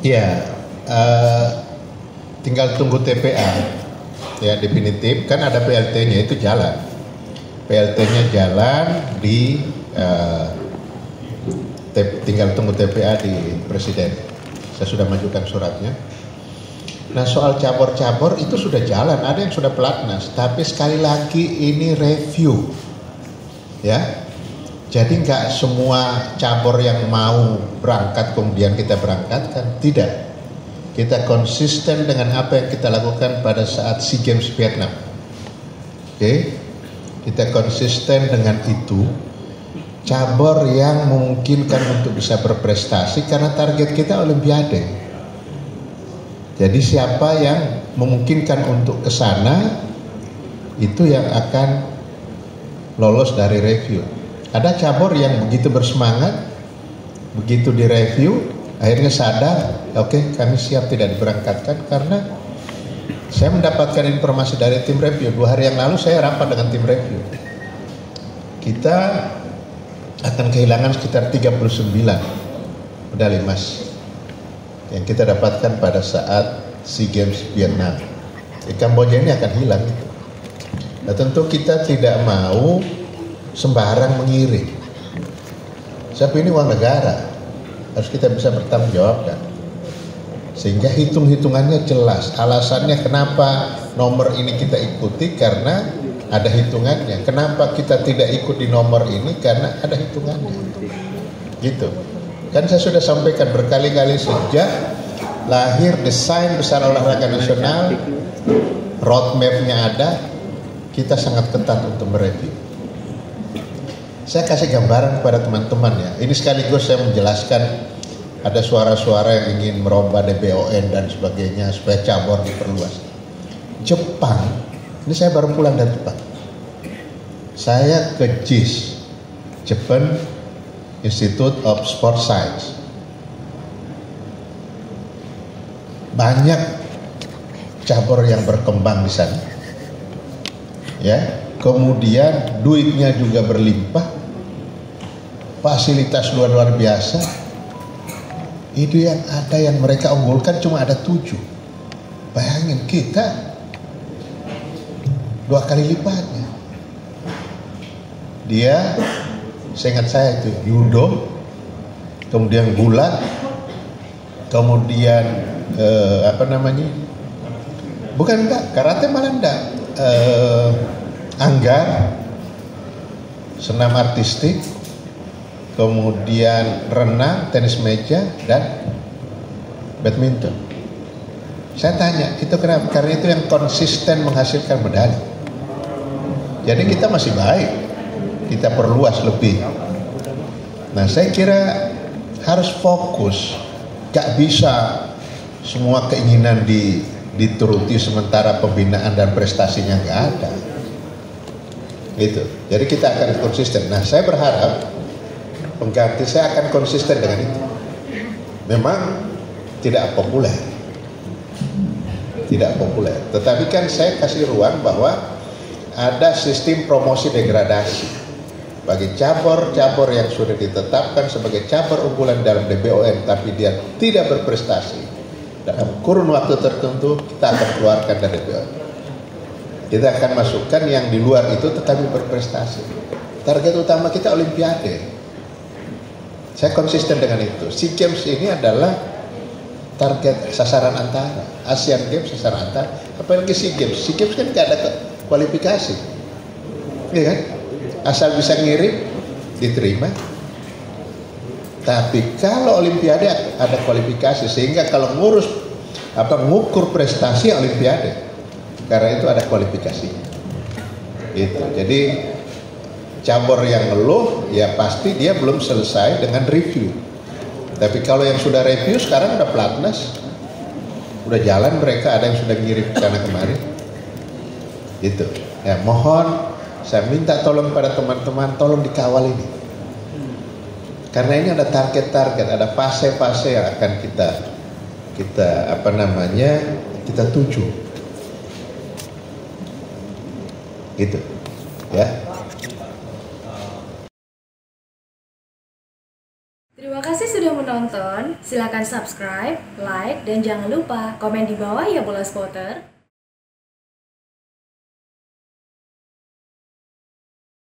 Ya, uh, tinggal tunggu TPA ya definitif. Kan ada PLT-nya itu jalan. PLT-nya jalan di uh, tinggal tunggu TPA di presiden. Saya sudah majukan suratnya. Nah soal cabur-cabur itu sudah jalan, ada yang sudah pelatnas, tapi sekali lagi ini review, ya. Jadi nggak semua cabur yang mau berangkat kemudian kita berangkatkan, tidak. Kita konsisten dengan apa yang kita lakukan pada saat SEA Games Vietnam. Oke, kita konsisten dengan itu. Cabur yang memungkinkan untuk bisa berprestasi karena target kita Olimpiade. Jadi siapa yang memungkinkan untuk ke sana itu yang akan lolos dari review. Ada cabur yang begitu bersemangat, begitu direview, akhirnya sadar, oke okay, kami siap tidak diberangkatkan karena saya mendapatkan informasi dari tim review. Dua hari yang lalu saya rapat dengan tim review. Kita akan kehilangan sekitar 39 medali emas yang kita dapatkan pada saat SEA Games Vietnam. Di Kamboja ini akan hilang. Nah tentu kita tidak mau sembarang mengiring. Sebab ini uang negara, harus kita bisa bertanggung jawabkan sehingga hitung-hitungannya jelas. Alasannya kenapa nomor ini kita ikuti karena ada hitungannya. Kenapa kita tidak ikut di nomor ini karena ada hitungannya. Gitu. Kan saya sudah sampaikan berkali-kali sejak lahir desain besar olahraga nasional, roadmapnya ada, kita sangat ketat untuk mereview. Saya kasih gambaran kepada teman-teman ya. Ini sekaligus saya menjelaskan ada suara-suara yang ingin merubah DBON dan sebagainya supaya cabur diperluas. Jepang, ini saya baru pulang dari Jepang. Saya ke JIS, Japan Institute of Sport Science. Banyak cabur yang berkembang di sana. Ya, kemudian duitnya juga berlimpah, fasilitas luar luar biasa, itu yang ada yang mereka unggulkan cuma ada tujuh. Bayangin kita dua kali lipatnya. Dia, seingat saya itu judo, kemudian gulat, kemudian eh, apa namanya? Bukan enggak, karate malah enggak. Eh, anggar, senam artistik, kemudian renang, tenis meja, dan badminton. Saya tanya, itu kenapa? Karena itu yang konsisten menghasilkan medali. Jadi kita masih baik, kita perluas lebih. Nah saya kira harus fokus, gak bisa semua keinginan di, dituruti sementara pembinaan dan prestasinya gak ada. Gitu. Jadi kita akan konsisten. Nah saya berharap pengganti saya akan konsisten dengan itu. Memang tidak populer. Tidak populer. Tetapi kan saya kasih ruang bahwa ada sistem promosi degradasi bagi cabur-cabur yang sudah ditetapkan sebagai cabur unggulan dalam DBON tapi dia tidak berprestasi dalam kurun waktu tertentu kita akan keluarkan dari DBON kita akan masukkan yang di luar itu tetapi berprestasi target utama kita olimpiade saya konsisten dengan itu. SEA Games ini adalah target sasaran antara. ASEAN Games sasaran antara. Apalagi SEA Games. SEA Games kan nggak ada kualifikasi. Iya kan? Asal bisa ngirim, diterima. Tapi kalau Olimpiade ada kualifikasi sehingga kalau ngurus apa ngukur prestasi Olimpiade karena itu ada kualifikasinya. Gitu. Jadi cabur yang ngeluh ya pasti dia belum selesai dengan review tapi kalau yang sudah review sekarang udah platnas udah jalan mereka ada yang sudah ngirim ke sana kemari gitu ya mohon saya minta tolong pada teman-teman tolong dikawal ini karena ini ada target-target ada fase-fase yang akan kita kita apa namanya kita tuju gitu ya Terima kasih sudah menonton. Silahkan subscribe, like, dan jangan lupa komen di bawah ya bola spotter.